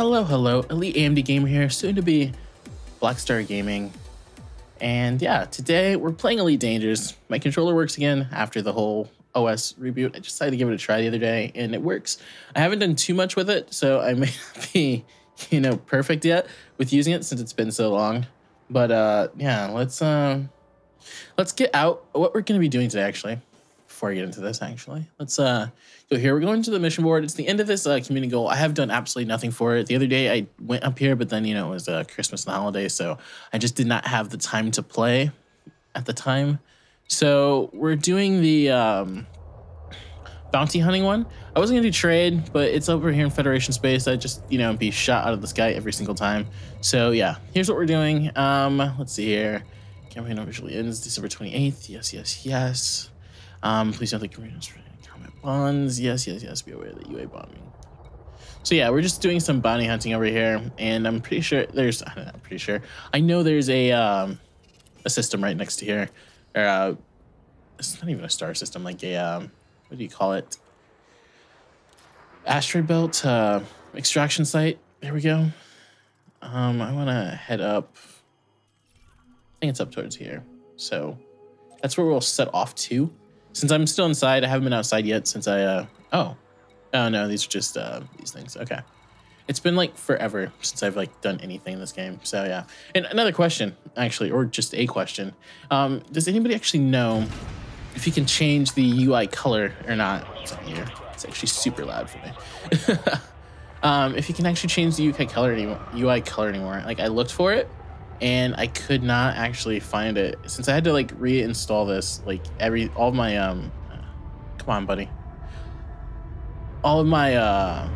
Hello, hello, Elite AMD Gamer here, soon to be Blackstar Gaming. And yeah, today we're playing Elite Dangerous. My controller works again after the whole OS reboot. I decided to give it a try the other day and it works. I haven't done too much with it, so I may not be, you know, perfect yet with using it since it's been so long. But uh yeah, let's um let's get out what we're gonna be doing today actually. Before I get into this, actually. Let's uh go here. We're going to the mission board. It's the end of this uh, community goal. I have done absolutely nothing for it. The other day I went up here, but then you know it was uh, Christmas and the holidays, so I just did not have the time to play at the time. So we're doing the um, bounty hunting one. I wasn't gonna do trade, but it's over here in Federation space. I just you know be shot out of the sky every single time. So yeah, here's what we're doing. Um, let's see here. Campaign officially ends December 28th. Yes, yes, yes. Um, please note the communities combat bonds. Yes, yes, yes. Be aware the UA bombing. So yeah, we're just doing some bounty hunting over here, and I'm pretty sure there's. I don't know, I'm pretty sure. I know there's a um, a system right next to here, or uh, it's not even a star system, like a um, what do you call it? Asteroid belt uh, extraction site. There we go. Um, I want to head up. I think it's up towards here. So that's where we'll set off to. Since I'm still inside, I haven't been outside yet since I, uh, oh. Oh no, these are just, uh, these things. Okay. It's been like forever since I've like done anything in this game. So yeah. And another question, actually, or just a question. Um, does anybody actually know if you can change the UI color or not? It's on here. It's actually super loud for me. um, if you can actually change the UI color anymore, UI color anymore. Like I looked for it and I could not actually find it since I had to like reinstall this. Like every all of my um, come on, buddy. All of my uh,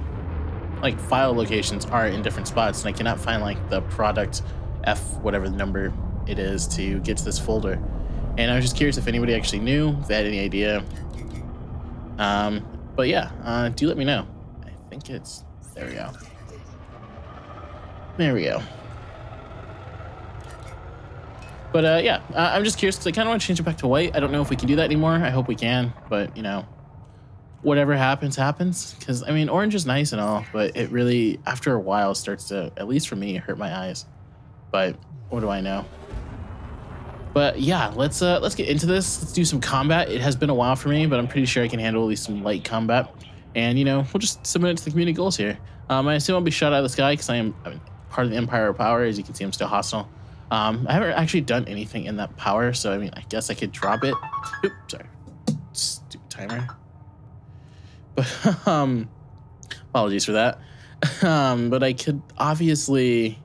like file locations are in different spots, and I cannot find like the product F whatever the number it is to get to this folder. And I was just curious if anybody actually knew, if they had any idea. Um, but yeah, uh, do let me know. I think it's there. We go. There we go. But uh, yeah, uh, I'm just curious because I kind of want to change it back to white. I don't know if we can do that anymore. I hope we can, but you know, whatever happens, happens. Because I mean, orange is nice and all, but it really, after a while, starts to, at least for me, hurt my eyes. But what do I know? But yeah, let's uh, let's get into this. Let's do some combat. It has been a while for me, but I'm pretty sure I can handle at least some light combat. And you know, we'll just submit it to the community goals here. Um, I assume I'll be shot out of the sky because I am I mean, part of the Empire of Power. As you can see, I'm still hostile. Um, I haven't actually done anything in that power, so I mean, I guess I could drop it. Oops, sorry. Stupid timer. But, um, apologies for that. Um, but I could obviously,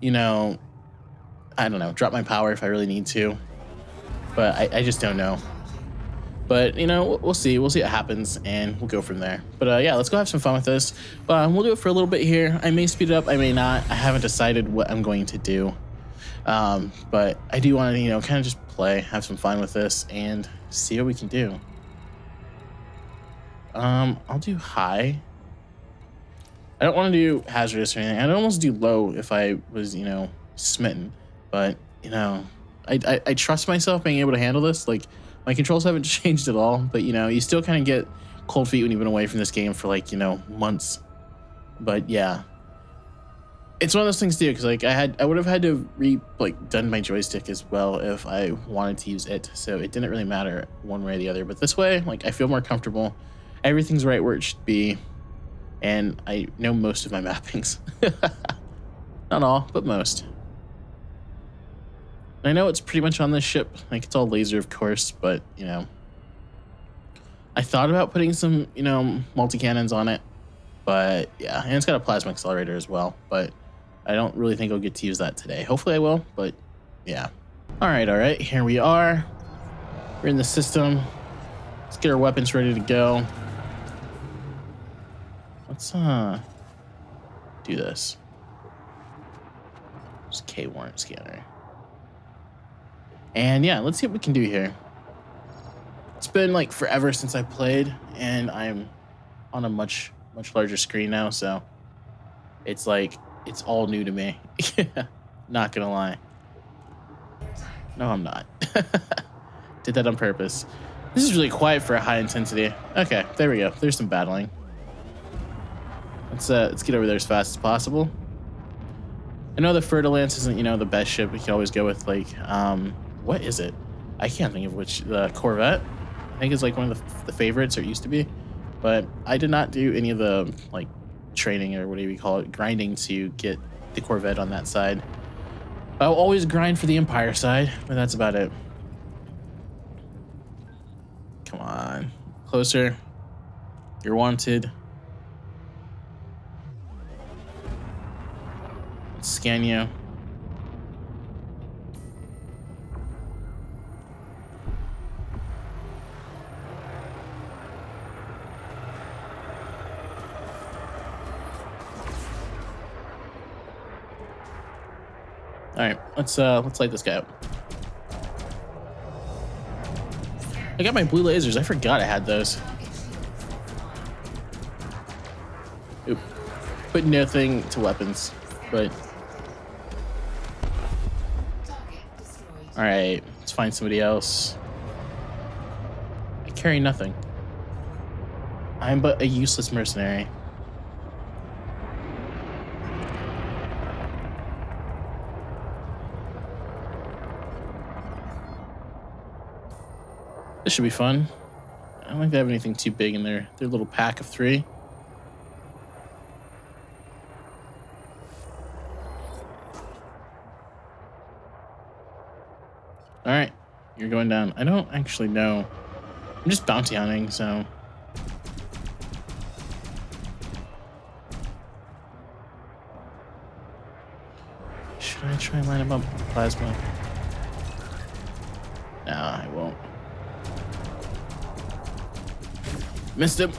you know, I don't know, drop my power if I really need to. But I, I just don't know. But, you know, we'll see. We'll see what happens, and we'll go from there. But, uh, yeah, let's go have some fun with this. But um, we'll do it for a little bit here. I may speed it up. I may not. I haven't decided what I'm going to do. Um, but I do want to, you know, kind of just play, have some fun with this, and see what we can do. Um, I'll do high. I don't want to do hazardous or anything. I'd almost do low if I was, you know, smitten. But, you know, I, I, I trust myself being able to handle this. Like, my controls haven't changed at all, but, you know, you still kind of get cold feet when you've been away from this game for, like, you know, months. But, yeah. It's one of those things, too, because, like, I had, I would have had to re, like, done my joystick as well if I wanted to use it. So it didn't really matter one way or the other. But this way, like, I feel more comfortable. Everything's right where it should be and I know most of my mappings. Not all, but most. I know it's pretty much on this ship. Like, it's all laser, of course, but, you know. I thought about putting some, you know, multi-cannons on it, but, yeah. And it's got a plasma accelerator as well, but I don't really think I'll get to use that today. Hopefully I will, but, yeah. All right, all right, here we are. We're in the system. Let's get our weapons ready to go. Let's uh do this. Just K warrant scanner. And yeah, let's see what we can do here. It's been like forever since I played, and I'm on a much much larger screen now, so it's like it's all new to me. not gonna lie. No, I'm not. Did that on purpose. This is really quiet for a high intensity. Okay, there we go. There's some battling. Let's uh, let's get over there as fast as possible. I know the Fer-de-Lance isn't you know the best ship. We can always go with like um what is it? I can't think of which the Corvette. I think it's like one of the, the favorites or used to be, but I did not do any of the like training or whatever you call it, grinding to get the Corvette on that side. I'll always grind for the Empire side, but that's about it. Come on, closer. You're wanted. Let's scan you. All right, let's uh let's light this guy up. I got my blue lasers. I forgot I had those. Oop. Put nothing to weapons, but all right. Let's find somebody else. I carry nothing. I'm but a useless mercenary. This should be fun. I don't think they have anything too big in their their little pack of three. All right, you're going down. I don't actually know. I'm just bounty hunting, so. Should I try and line him up with plasma? No, I won't. Missed him.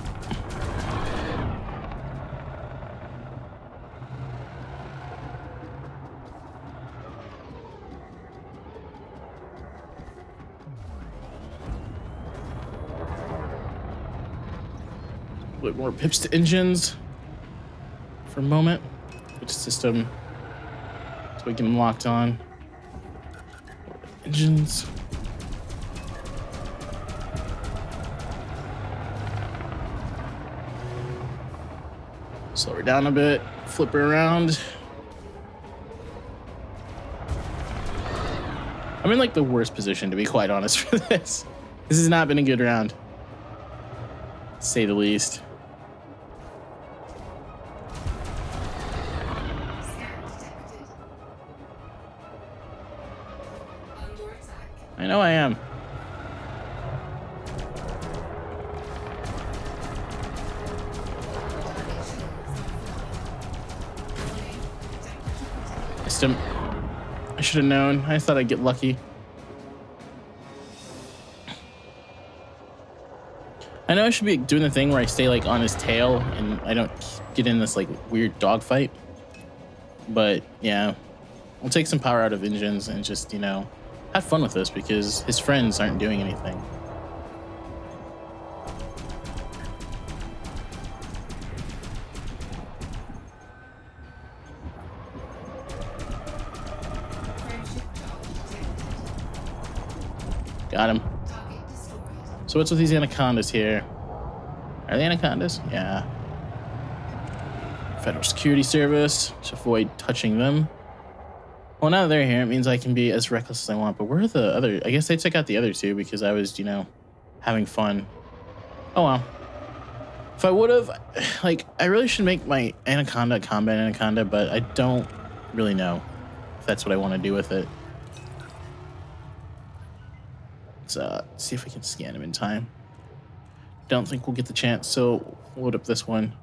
Bit more pips to engines for a moment. Which system so we get them locked on. Engines. Slow her down a bit, flip her around. I'm in like the worst position to be quite honest for this. This has not been a good round. Say the least. I know I am. Missed him. I should have known. I thought I'd get lucky. I know I should be doing the thing where I stay like on his tail and I don't get in this like weird dogfight. But yeah, I'll take some power out of engines and just, you know, have fun with this because his friends aren't doing anything. Got him. So what's with these anacondas here? Are they anacondas? Yeah. Federal Security Service. Just avoid touching them. Well, now that they're here, it means I can be as reckless as I want. But where are the other? I guess they took out the other two because I was, you know, having fun. Oh well. If I would have, like, I really should make my anaconda combat anaconda, but I don't really know if that's what I want to do with it. Let's uh, see if we can scan him in time. Don't think we'll get the chance, so load up this one.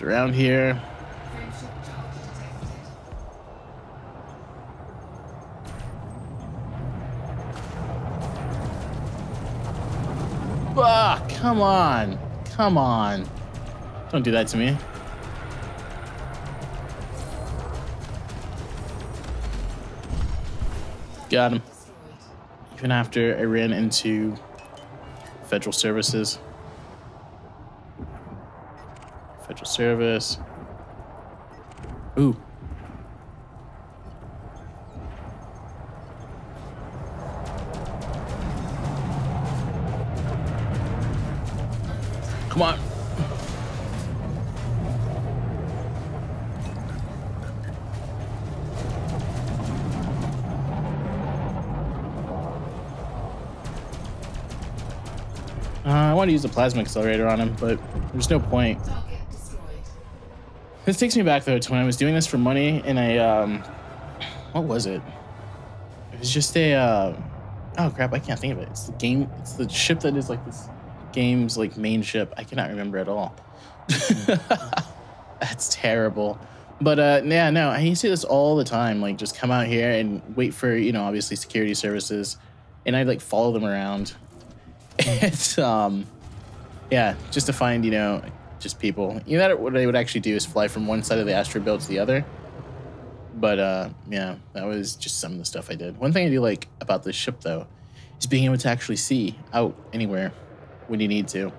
Around here. Ah, come on. Come on. Don't do that to me. Got him. Even after I ran into federal services. Federal service. Ooh. Come on. Uh, I want to use the plasma accelerator on him, but there's no point. This takes me back though to when I was doing this for money, and I um, what was it? It was just a uh, oh crap, I can't think of it. It's the game. It's the ship that is like this game's like main ship. I cannot remember at all. That's terrible. But uh, yeah, no, I used to see this all the time. Like, just come out here and wait for you know, obviously security services, and I'd like follow them around. It's um, yeah, just to find you know, just people. You know what they would actually do is fly from one side of the asteroid belt to the other. But uh, yeah, that was just some of the stuff I did. One thing I do like about this ship though, is being able to actually see out anywhere when you need to.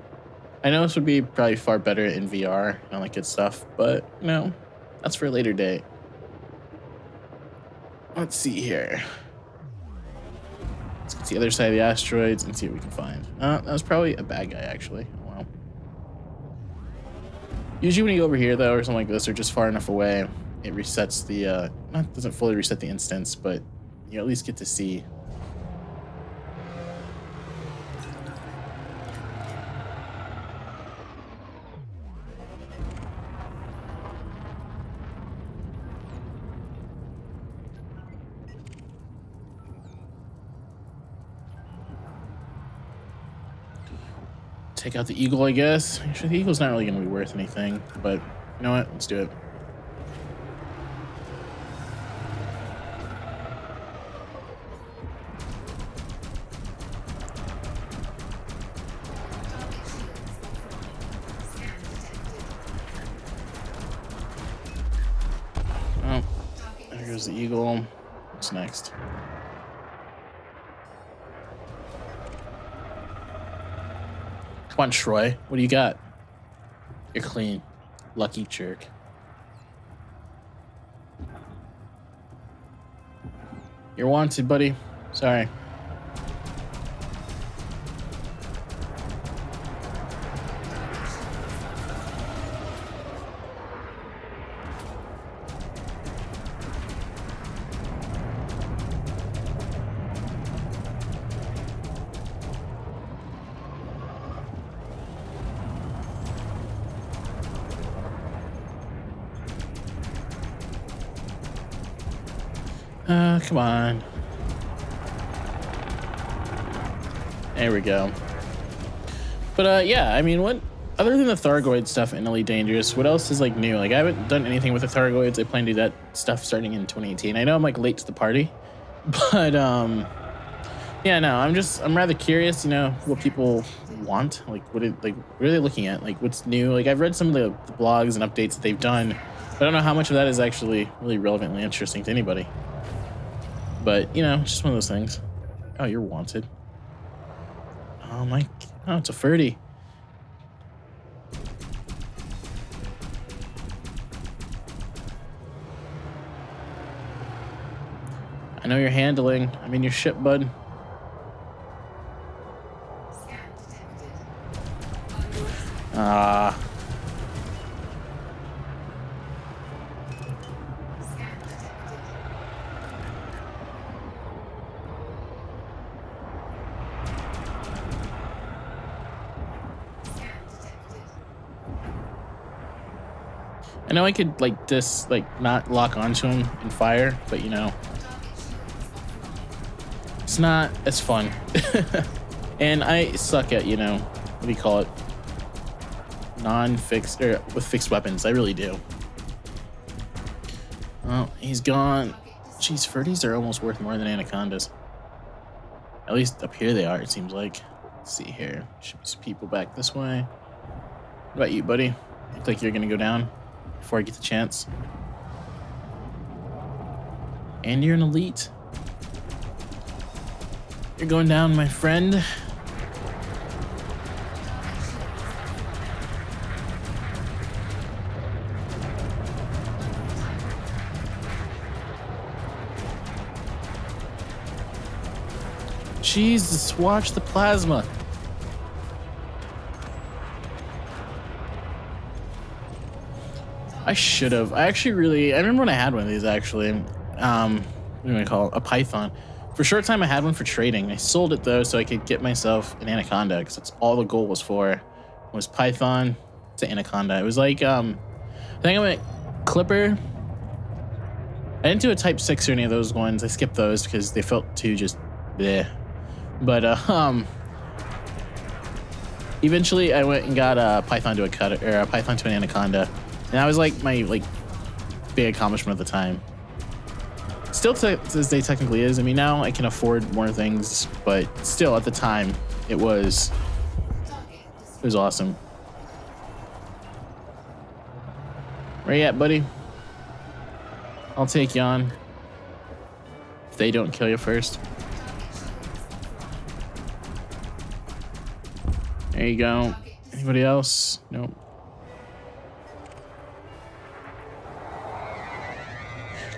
I know this would be probably far better in VR and all that good stuff, but you know, that's for a later date. Let's see here. Let's get to the other side of the asteroids and see what we can find. Uh, that was probably a bad guy, actually. Usually when you go over here, though, or something like this, or just far enough away, it resets the, uh, not doesn't fully reset the instance, but you at least get to see take out the eagle, I guess. Actually, the eagle's not really going to be worth anything, but you know what? Let's do it. Oh, there goes the eagle. What's next? Come on, Troy. What do you got? You're clean. Lucky jerk. You're wanted, buddy. Sorry. Uh, come on. There we go. But uh, yeah, I mean, what other than the Thargoid stuff in Elite Dangerous, what else is like new? Like I haven't done anything with the Thargoids. I plan to do that stuff starting in 2018. I know I'm like late to the party, but um, yeah, no, I'm just I'm rather curious. You know what people want, like what it like what are they looking at? Like what's new? Like I've read some of the, the blogs and updates that they've done, but I don't know how much of that is actually really relevantly interesting to anybody. But, you know, just one of those things. Oh, you're wanted. Oh my, oh, it's a Ferdy. I know you're handling. I mean, your ship, bud. Ah. Know I could like just like not lock onto him and fire, but you know, it's not as fun. and I suck at you know what do you call it? Non-fixed or with fixed weapons. I really do. Oh, he's gone. Jeez, Ferdies are almost worth more than anacondas. At least up here they are. It seems like. Let's see here. Should be people back this way. What about you, buddy? Look like you're gonna go down before I get the chance. And you're an elite. You're going down, my friend. Jesus, watch the plasma. I should have. I actually really. I remember when I had one of these actually. Um, what do I call it? A Python. For a short time, I had one for trading. I sold it though, so I could get myself an Anaconda because that's all the goal was for. Was Python to Anaconda. It was like um, I think I went Clipper. I didn't do a Type Six or any of those ones. I skipped those because they felt too just bleh. But uh, um, eventually I went and got a Python to a cutter or a Python to an Anaconda, and that was like my like big accomplishment at the time. Still to this day technically is. I mean now I can afford more things, but still at the time it was it was awesome. Where you at, buddy? I'll take you on. If they don't kill you first. There you go. Anybody else? Nope.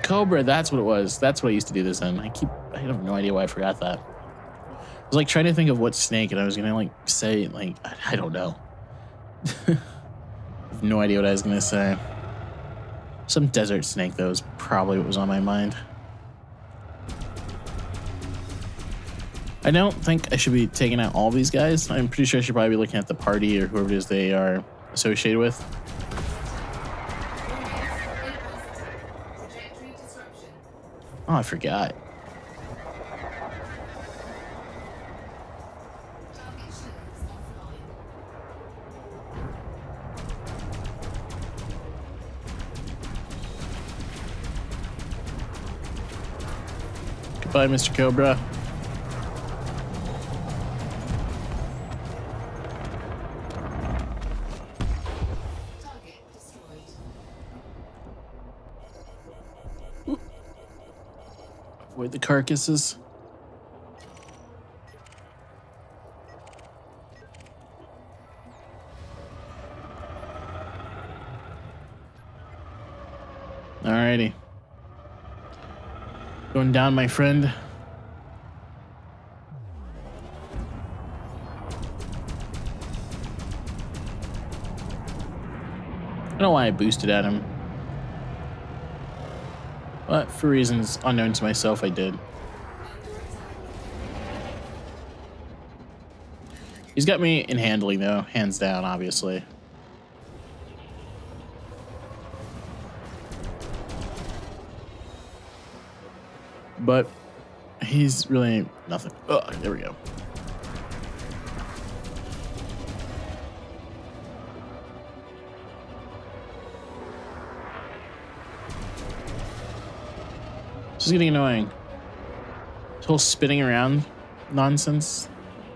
Cobra, that's what it was. That's what I used to do this in. I keep, I have no idea why I forgot that. I was like trying to think of what snake, and I was gonna like say, like, I don't know. I have no idea what I was gonna say. Some desert snake, though, is probably what was on my mind. I don't think I should be taking out all these guys. I'm pretty sure I should probably be looking at the party or whoever it is they are associated with. Oh, I forgot. Goodbye, Mr. Cobra. Carcasses. Alrighty. Going down, my friend. I don't know why I boosted at him. But for reasons unknown to myself, I did. He's got me in handling, though, hands down, obviously. But he's really nothing. Oh, there we go. Is getting annoying. This whole spinning around nonsense.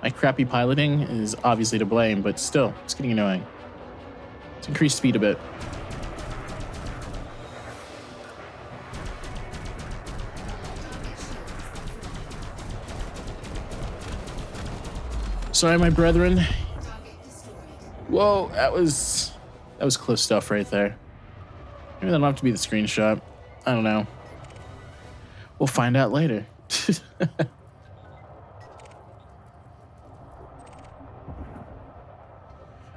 My crappy piloting is obviously to blame, but still, it's getting annoying. Let's increase speed a bit. Sorry, my brethren. Whoa, that was that was close stuff right there. Maybe that'll have to be the screenshot. I don't know. We'll find out later.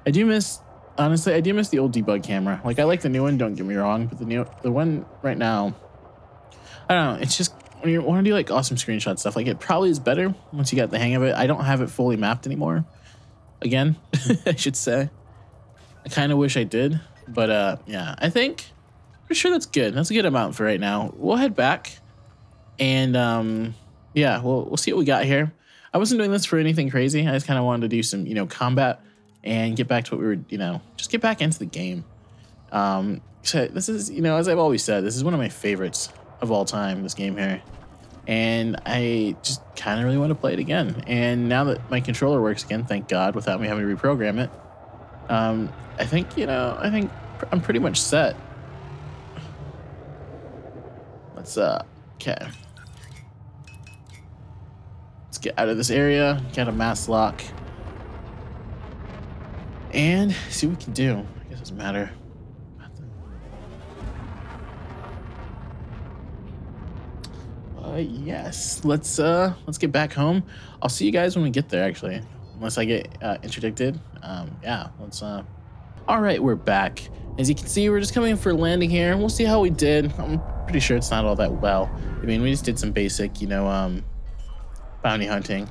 I do miss, honestly, I do miss the old debug camera. Like I like the new one, don't get me wrong, but the new, the one right now, I don't know. It's just when you want to do like awesome screenshot stuff, like it probably is better once you get the hang of it. I don't have it fully mapped anymore. Again, I should say. I kind of wish I did, but uh, yeah, I think pretty sure that's good. That's a good amount for right now. We'll head back, and um, yeah, we'll we'll see what we got here. I wasn't doing this for anything crazy. I just kind of wanted to do some, you know, combat and get back to what we were, you know, just get back into the game. Um, so this is, you know, as I've always said, this is one of my favorites of all time, this game here. And I just kind of really want to play it again. And now that my controller works again, thank God, without me having to reprogram it, um, I think, you know, I think I'm pretty much set. Let's, uh, okay. Let's get out of this area, get a mass lock, and see what we can do. I guess it doesn't matter. Uh, yes, let's uh, let's get back home. I'll see you guys when we get there. Actually, unless I get uh, interdicted. Um, yeah, let's uh, All right, we're back. As you can see, we're just coming in for landing here. We'll see how we did. I'm pretty sure it's not all that well. I mean, we just did some basic, you know, um, bounty hunting.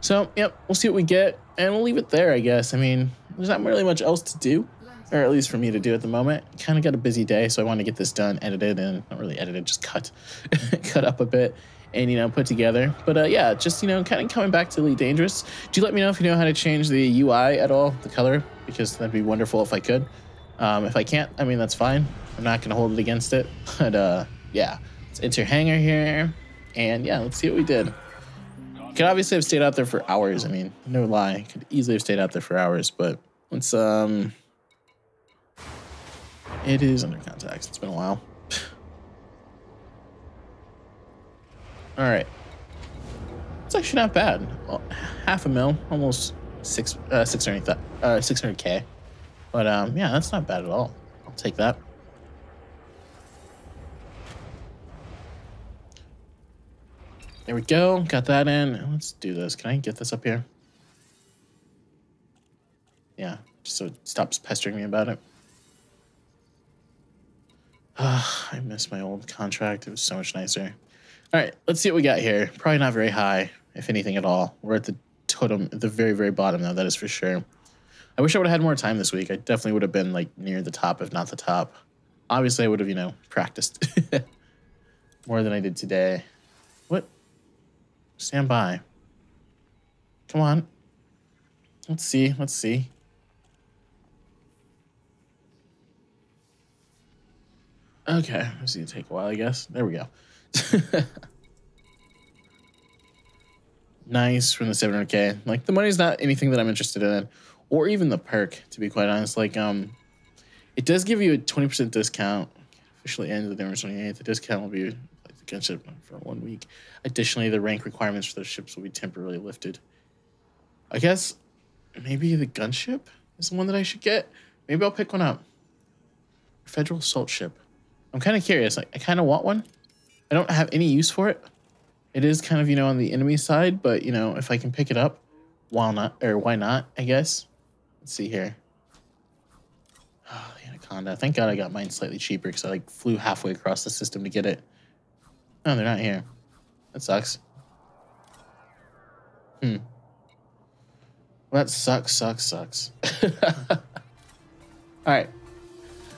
So, yep, we'll see what we get, and we'll leave it there, I guess. I mean, there's not really much else to do, or at least for me to do at the moment. Kind of got a busy day, so I want to get this done, edited, and not really edited, just cut, cut up a bit, and you know, put together. But uh, yeah, just you know, kind of coming back to Elite Dangerous. Do you let me know if you know how to change the UI at all, the color, because that'd be wonderful if I could. Um, if I can't, I mean that's fine. I'm not gonna hold it against it. But uh, yeah, let's enter here, and yeah, let's see what we did. Could obviously have stayed out there for hours. I mean, no lie, could easily have stayed out there for hours. But let's um, it is under contact. It's been a while. All right, it's actually not bad. Well, half a mil, almost six uh, six hundred uh, six hundred k. But um, yeah, that's not bad at all. I'll take that. There we go. Got that in. Let's do this. Can I get this up here? Yeah, just so it stops pestering me about it. Ah, I miss my old contract. It was so much nicer. All right, let's see what we got here. Probably not very high, if anything at all. We're at the totem, at the very, very bottom, though. That is for sure. I wish I would have had more time this week. I definitely would have been like near the top, if not the top. Obviously, I would have, you know, practiced more than I did today. Stand by. Come on. Let's see. Let's see. Okay, this is gonna take a while, I guess. There we go. nice from the 700k. Like the money's not anything that I'm interested in, or even the perk. To be quite honest, like um, it does give you a 20% discount. Officially ends November 28th. The discount will be gunship for one week. Additionally, the rank requirements for those ships will be temporarily lifted. I guess maybe the gunship is the one that I should get. Maybe I'll pick one up. Federal assault ship. I'm kind of curious. I kind of want one. I don't have any use for it. It is kind of, you know, on the enemy side, but, you know, if I can pick it up, why not? Or why not, I guess. Let's see here. Oh, Anaconda. Thank God I got mine slightly cheaper because I, like, flew halfway across the system to get it. No, they're not here. That sucks. Hmm. Well, that sucks, sucks, sucks. All right.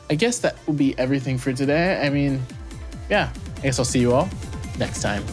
I guess that will be everything for today. I mean, yeah, I guess I'll see you all next time.